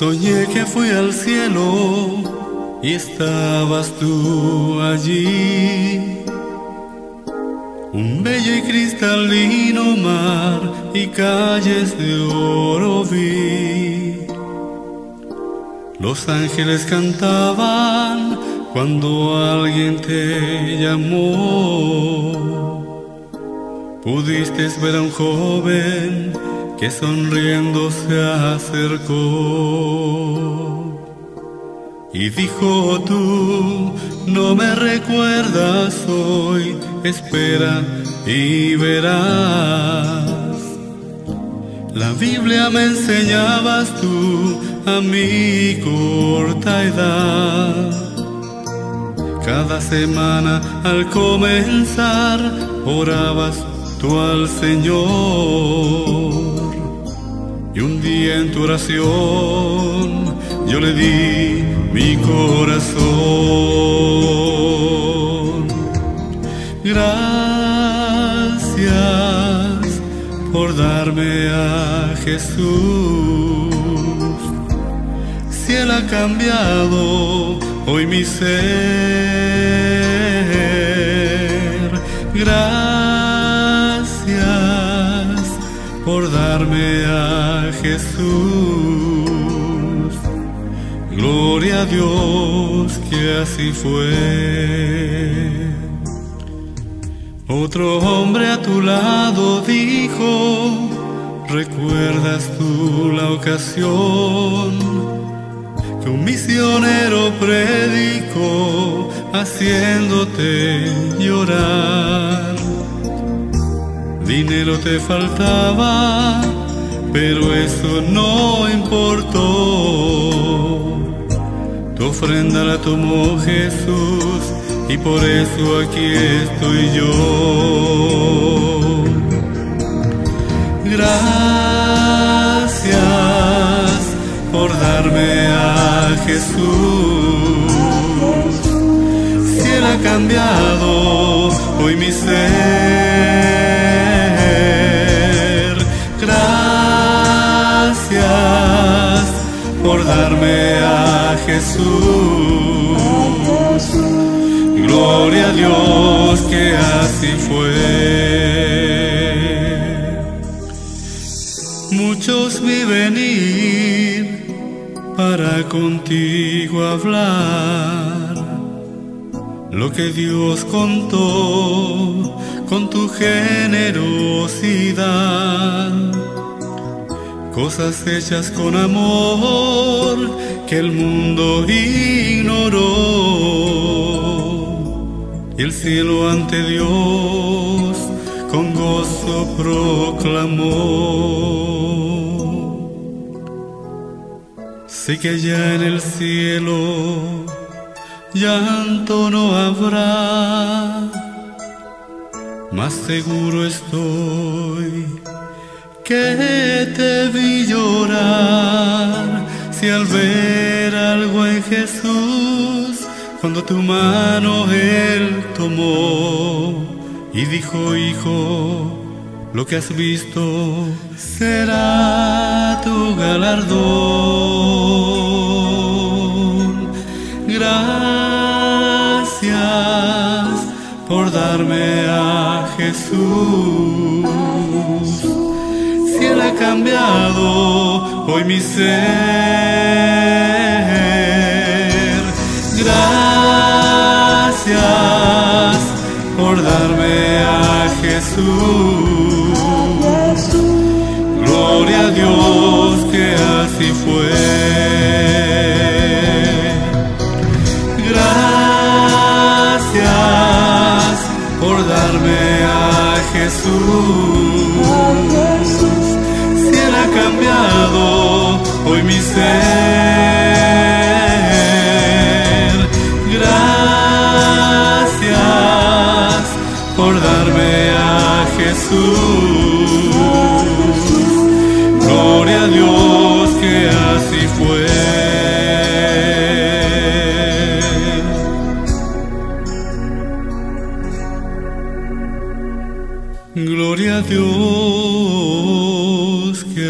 Soñé que fui al cielo y estabas tú allí. Un bello y cristalino mar y calles de oro vi. Los ángeles cantaban cuando alguien te llamó. Pudiste ver a un joven que sonriendo se acercó y dijo tú, no me recuerdas hoy, espera y verás. La Biblia me enseñabas tú a mi corta edad. Cada semana al comenzar orabas tú al Señor y un día en tu oración yo le di mi corazón. Gracias por darme a Jesús. Si Él ha cambiado hoy mi ser. Gracias a Jesús. Gloria a Dios que así fue. Otro hombre a tu lado dijo, ¿recuerdas tú la ocasión? Que un misionero predicó haciéndote llorar. Dinero te faltaba, pero eso no importó. Tu ofrenda la tomó Jesús y por eso aquí estoy yo. Gracias por darme a Jesús. Si Él ha cambiado hoy mi ser. Jesús. Gloria a Dios que así fue. Muchos vi venir para contigo hablar lo que Dios contó con tu generosidad. Cosas hechas con amor que el mundo ignoró. Y el cielo ante Dios con gozo proclamó. Sé que ya en el cielo llanto no habrá, más seguro estoy que te vi llorar si al ver algo en Jesús, cuando tu mano él tomó y dijo, hijo, lo que has visto será tu galardón. Gracias por darme a Jesús. Cambiado hoy mi ser. Gracias por darme a Jesús. Gloria a Dios que así fue. Gracias por darme a Jesús. Gracias por darme a Jesús. Gloria a Dios que así fue. Gloria a Dios que